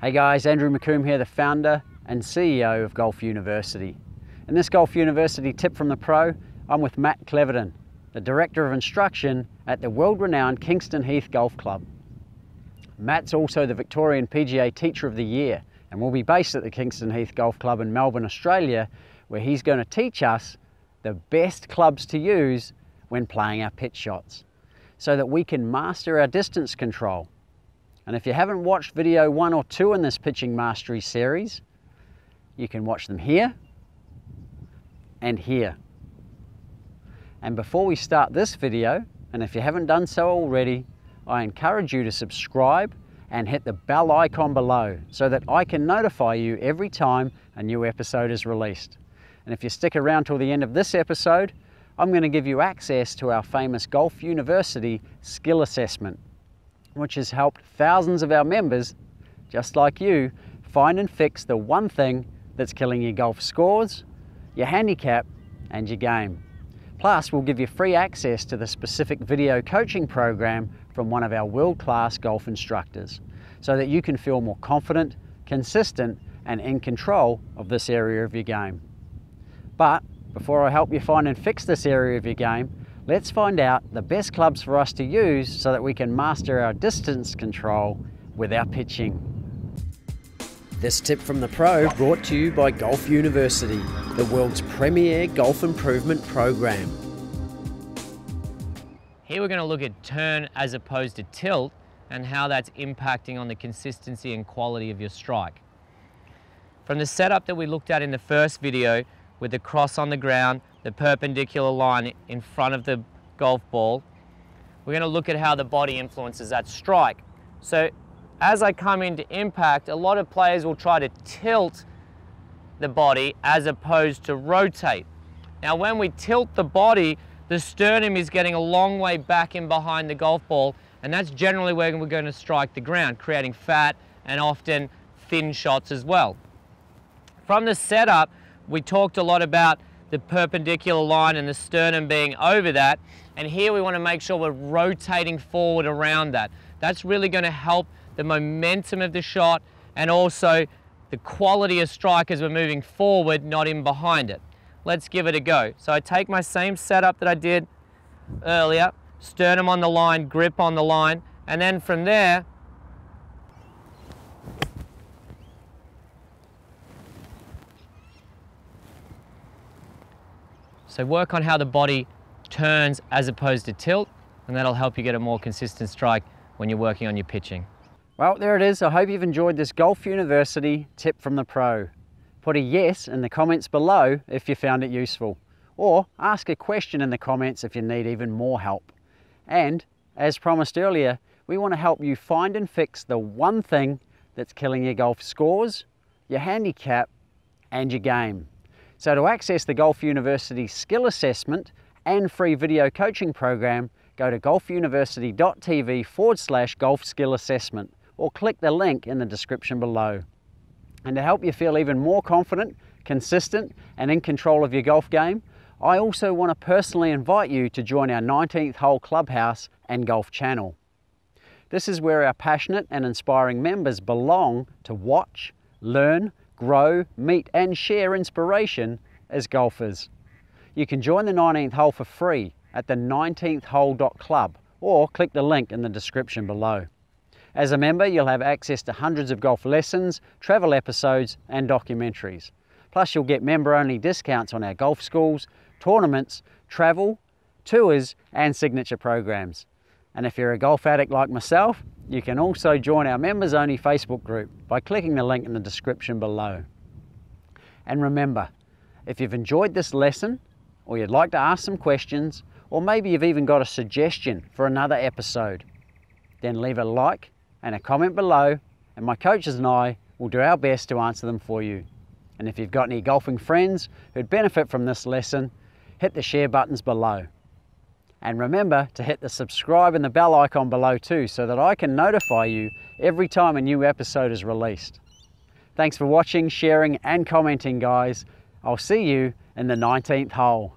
Hey guys, Andrew McComb here, the founder and CEO of Golf University. In this Golf University tip from the pro, I'm with Matt Cleverdon, the Director of Instruction at the world-renowned Kingston Heath Golf Club. Matt's also the Victorian PGA Teacher of the Year and will be based at the Kingston Heath Golf Club in Melbourne, Australia, where he's going to teach us the best clubs to use when playing our pitch shots so that we can master our distance control. And if you haven't watched video one or two in this Pitching Mastery series, you can watch them here and here. And before we start this video, and if you haven't done so already, I encourage you to subscribe and hit the bell icon below so that I can notify you every time a new episode is released. And if you stick around till the end of this episode, I'm going to give you access to our famous Golf University skill assessment, which has helped thousands of our members, just like you, find and fix the one thing that's killing your golf scores, your handicap, and your game. Plus, we'll give you free access to the specific video coaching program from one of our world-class golf instructors so that you can feel more confident, consistent, and in control of this area of your game. But before I help you find and fix this area of your game, let's find out the best clubs for us to use so that we can master our distance control with our pitching. This tip from the pro brought to you by Golf University, the world's premier golf improvement program. Here we're going to look at turn as opposed to tilt and how that's impacting on the consistency and quality of your strike. From the setup that we looked at in the first video, with the cross on the ground, the perpendicular line in front of the golf ball. We're going to look at how the body influences that strike. So as I come into impact, a lot of players will try to tilt the body as opposed to rotate. Now when we tilt the body, the sternum is getting a long way back in behind the golf ball and that's generally where we're going to strike the ground, creating fat and often thin shots as well. From the setup, we talked a lot about the perpendicular line and the sternum being over that. And here we want to make sure we're rotating forward around that. That's really going to help the momentum of the shot and also the quality of strike as we're moving forward, not in behind it. Let's give it a go. So I take my same setup that I did earlier, sternum on the line, grip on the line, and then from there, So work on how the body turns as opposed to tilt, and that'll help you get a more consistent strike when you're working on your pitching. Well, there it is. I hope you've enjoyed this Golf University tip from the pro. Put a yes in the comments below if you found it useful, or ask a question in the comments if you need even more help. And, as promised earlier, we want to help you find and fix the one thing that's killing your golf scores, your handicap, and your game. So to access the Golf University skill assessment and free video coaching program, go to golfuniversity.tv forward slash golf skill assessment or click the link in the description below. And to help you feel even more confident, consistent and in control of your golf game, I also want to personally invite you to join our 19th hole clubhouse and golf channel. This is where our passionate and inspiring members belong to watch, learn, grow, meet and share inspiration as golfers. You can join the 19th hole for free at the 19thhole.club or click the link in the description below. As a member, you'll have access to hundreds of golf lessons, travel episodes and documentaries. Plus you'll get member-only discounts on our golf schools, tournaments, travel, tours and signature programs. And if you're a golf addict like myself, you can also join our members only Facebook group by clicking the link in the description below. And remember, if you've enjoyed this lesson or you'd like to ask some questions or maybe you've even got a suggestion for another episode, then leave a like and a comment below and my coaches and I will do our best to answer them for you. And if you've got any golfing friends who'd benefit from this lesson, hit the share buttons below. And remember to hit the subscribe and the bell icon below too so that I can notify you every time a new episode is released. Thanks for watching, sharing and commenting guys. I'll see you in the 19th hole.